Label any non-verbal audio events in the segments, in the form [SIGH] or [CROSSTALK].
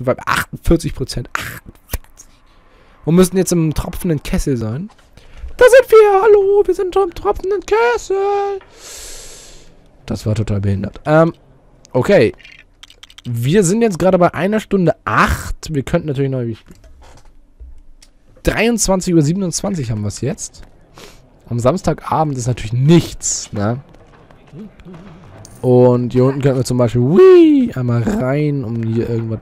Survival. 48 Prozent. Und müssen jetzt im tropfenden Kessel sein. Da sind wir. Hallo, wir sind im tropfenden Kessel. Das war total behindert. Ähm, okay. Wir sind jetzt gerade bei einer Stunde 8. Wir könnten natürlich noch... 23.27 Uhr haben wir es jetzt. Am Samstagabend ist natürlich nichts, ne? Und hier unten könnten wir zum Beispiel wii, einmal rein, um hier irgendwas...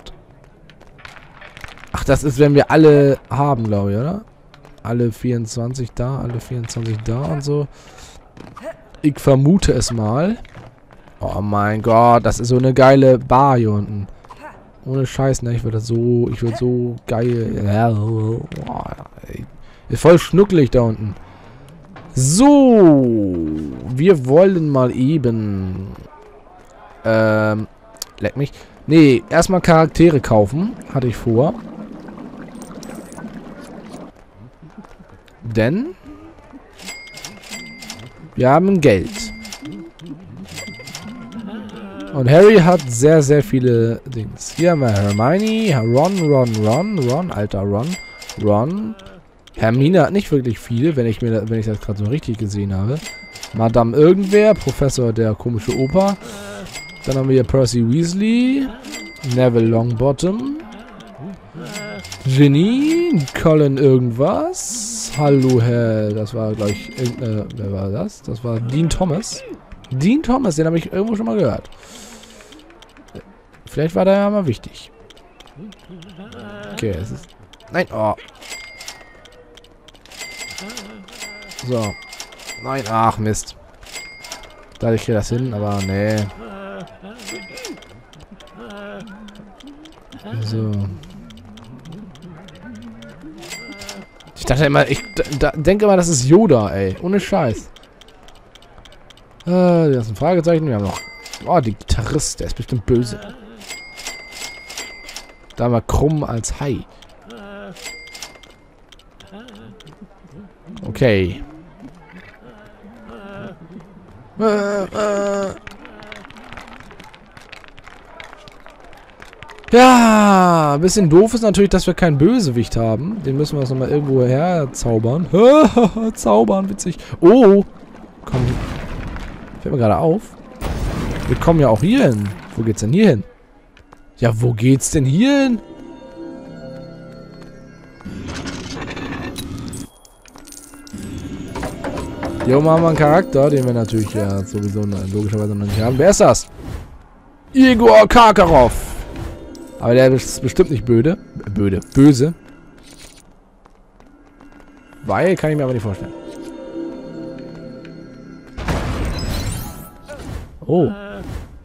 Das ist, wenn wir alle haben, glaube ich, oder? Alle 24 da, alle 24 da und so. Ich vermute es mal. Oh mein Gott, das ist so eine geile Bar hier unten. Ohne Scheiß, ne? Ich würde so, ich würde so geil. Ja, oh, ist voll schnucklig da unten. So, wir wollen mal eben. Ähm, leck mich. Nee, erstmal Charaktere kaufen, hatte ich vor. Denn wir haben Geld. Und Harry hat sehr, sehr viele Dings. Hier haben wir Hermione, Ron, Ron, Ron, Ron, alter Ron, Ron. Hermine hat nicht wirklich viel, wenn ich mir, wenn ich das gerade so richtig gesehen habe. Madame irgendwer, Professor der komische Oper. Dann haben wir hier Percy Weasley, Neville Longbottom, Ginny, Colin irgendwas. Hallo Herr, das war gleich, äh, wer war das? Das war Dean Thomas. Dean Thomas, den habe ich irgendwo schon mal gehört. Vielleicht war der ja mal wichtig. Okay, es ist... Nein, oh. So. Nein, ach Mist. Da ich das hin, aber nee. So. Dachte immer, ich denke mal, das ist Yoda, ey. Ohne Scheiß. Äh, das ist ein Fragezeichen. Wir haben noch... Oh, die Gitarrist, der ist bestimmt böse. Da war krumm als Hai. Okay. Äh, äh. Ja, ein bisschen doof ist natürlich, dass wir keinen Bösewicht haben. Den müssen wir uns nochmal irgendwo herzaubern. [LAUGHS] Zaubern, witzig. Oh, komm. Fällt mir gerade auf. Wir kommen ja auch hier hin. Wo geht's denn hier hin? Ja, wo geht's denn hier hin? Hier oben haben wir einen Charakter, den wir natürlich ja sowieso logischerweise noch nicht haben. Wer ist das? Igor Karkaroff. Aber der ist bestimmt nicht böde. Böde. Böse. Weil, kann ich mir aber nicht vorstellen. Oh.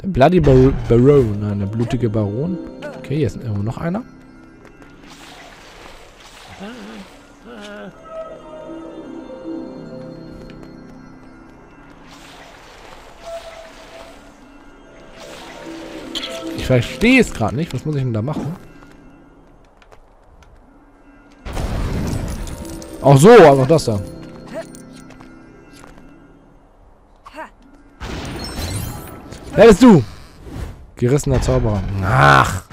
Der Bloody Bar Baron. Nein, der blutige Baron. Okay, hier ist irgendwo noch einer. Ich verstehe es gerade nicht. Was muss ich denn da machen? Ach so, einfach das da. Wer bist du? Gerissener Zauberer. Ach.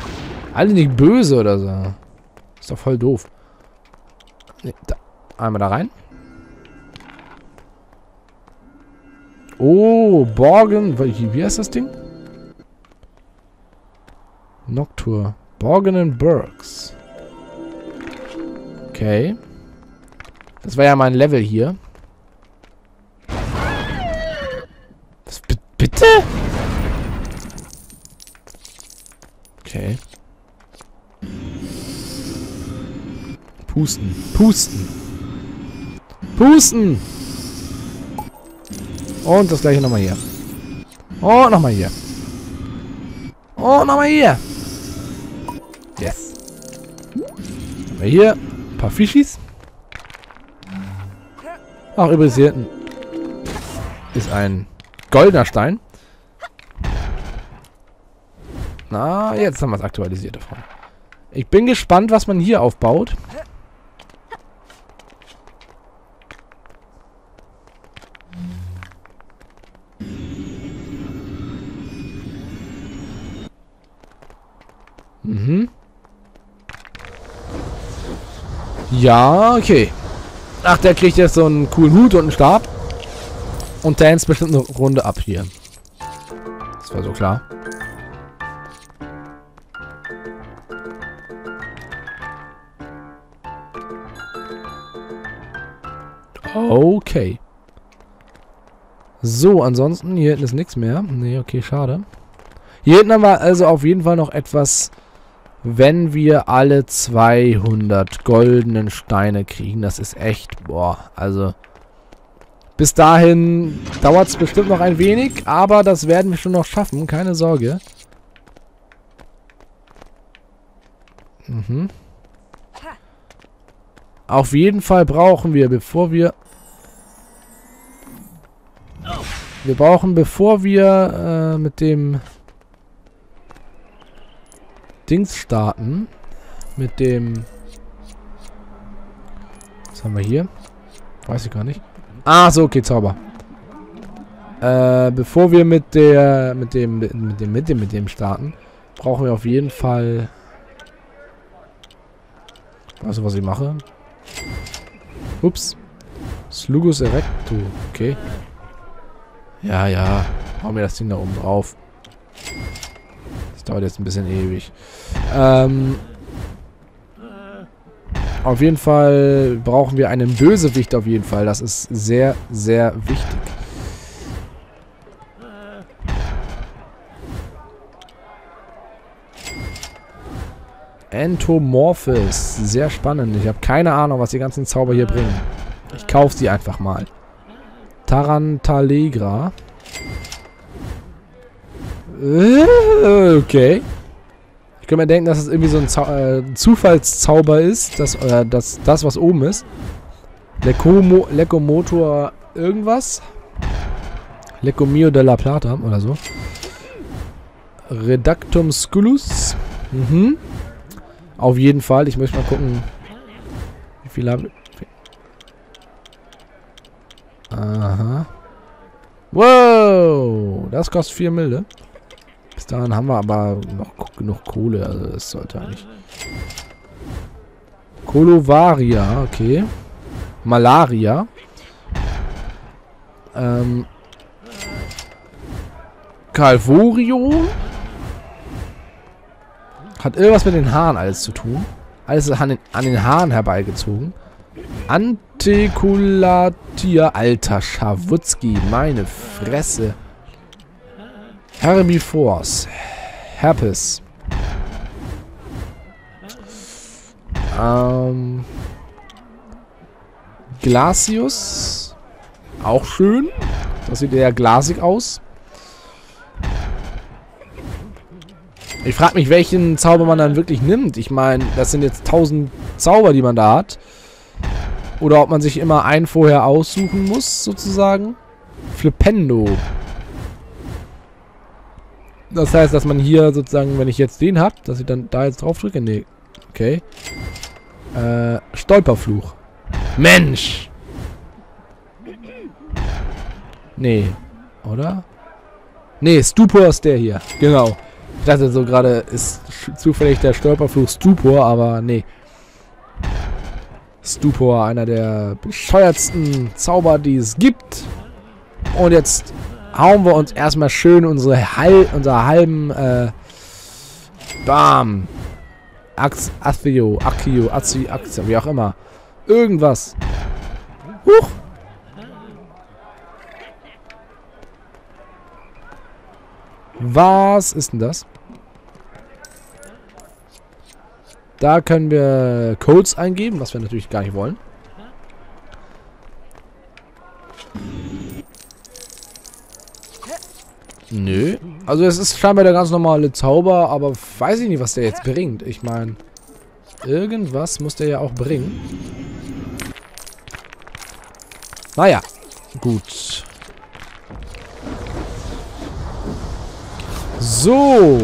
Alle nicht böse oder so. Ist doch voll doof. Nee, da. Einmal da rein. Oh, Borgen. Wie heißt das Ding? Noctur. Borgen and Burks. Okay. Das war ja mein Level hier. Was, bitte? Okay. Pusten. Pusten. Pusten! Und das gleiche nochmal hier. Und nochmal hier. Und nochmal hier. Yes. Haben wir hier ein paar Fischis. Ach, übrigens hier hinten ist ein goldener Stein. Na, jetzt haben wir es aktualisiert davon. Ich bin gespannt, was man hier aufbaut. Mhm. Ja, okay. Ach, der kriegt jetzt so einen coolen Hut und einen Stab. Und dance bestimmt eine Runde ab hier. Das war so klar. Okay. So, ansonsten, hier hinten ist nichts mehr. Nee, okay, schade. Hier hinten haben wir also auf jeden Fall noch etwas, wenn wir alle 200 goldenen Steine kriegen. Das ist echt, boah, also... Bis dahin dauert es bestimmt noch ein wenig, aber das werden wir schon noch schaffen, keine Sorge. Mhm. Auf jeden Fall brauchen wir, bevor wir... Wir brauchen, bevor wir äh, mit dem Dings starten, mit dem... Was haben wir hier? Weiß ich gar nicht. Ah, so, okay, Zauber. Äh, bevor wir mit der, mit dem, mit dem, mit dem, mit dem starten, brauchen wir auf jeden Fall... Weißt du, was ich mache? Ups. Slugus Erecto. Okay. Ja, ja. Hau mir das Ding da oben drauf. Dauert jetzt ein bisschen ewig. Ähm... Auf jeden Fall brauchen wir einen Bösewicht auf jeden Fall. Das ist sehr, sehr wichtig. Entomorphis. Sehr spannend. Ich habe keine Ahnung, was die ganzen Zauber hier bringen. Ich kaufe sie einfach mal. Tarantalegra. Äh, okay. Ich könnte mir denken, dass es irgendwie so ein Zau äh, Zufallszauber ist, dass, äh, dass das, was oben ist. Lecomo Lecomotor irgendwas. Lecomio de la Plata oder so. Redactum Sculus. Mhm. Auf jeden Fall. Ich möchte mal gucken, wie viel haben wir. Aha. Wow! Das kostet 4 Milde. Bis dahin haben wir aber noch genug Kohle. Also das sollte eigentlich... Kolovaria, okay. Malaria. Ähm... Calvorio. Hat irgendwas mit den Haaren alles zu tun. Alles an den, an den Haaren herbeigezogen. Antikulatia. Alter Schawutzki. Meine Fresse. Herbivores. Herpes. Ähm. Glacius. Auch schön. Das sieht eher glasig aus. Ich frage mich, welchen Zauber man dann wirklich nimmt. Ich meine, das sind jetzt tausend Zauber, die man da hat. Oder ob man sich immer einen vorher aussuchen muss, sozusagen. Flipendo. Das heißt, dass man hier sozusagen, wenn ich jetzt den habe, dass ich dann da jetzt drauf drücke. Nee. Okay. Äh, Stolperfluch. Mensch! Nee. Oder? Nee, Stupor ist der hier. Genau. Ich dachte so gerade, ist zufällig der Stolperfluch Stupor, aber nee. Stupor, einer der bescheuertsten Zauber, die es gibt. Und jetzt hauen wir uns erstmal schön unsere, Hal unsere halben, äh, Bam. Ax, Athio, Akio, Azi, Akzio, wie auch immer. Irgendwas. Huch. Was ist denn das? Da können wir Codes eingeben, was wir natürlich gar nicht wollen. Also es ist scheinbar der ganz normale Zauber, aber weiß ich nicht, was der jetzt bringt. Ich meine, irgendwas muss der ja auch bringen. Naja, gut. So.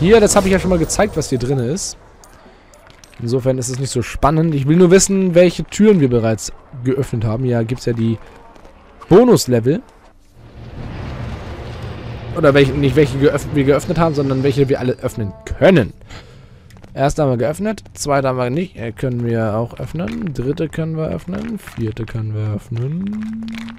Hier, das habe ich ja schon mal gezeigt, was hier drin ist. Insofern ist es nicht so spannend. Ich will nur wissen, welche Türen wir bereits geöffnet haben. Ja, gibt es ja die Bonuslevel. Oder welche, nicht welche geöffnet, wir geöffnet haben, sondern welche wir alle öffnen können. Erste haben wir geöffnet. Zweite haben wir nicht. Äh, können wir auch öffnen. Dritte können wir öffnen. Vierte können wir öffnen.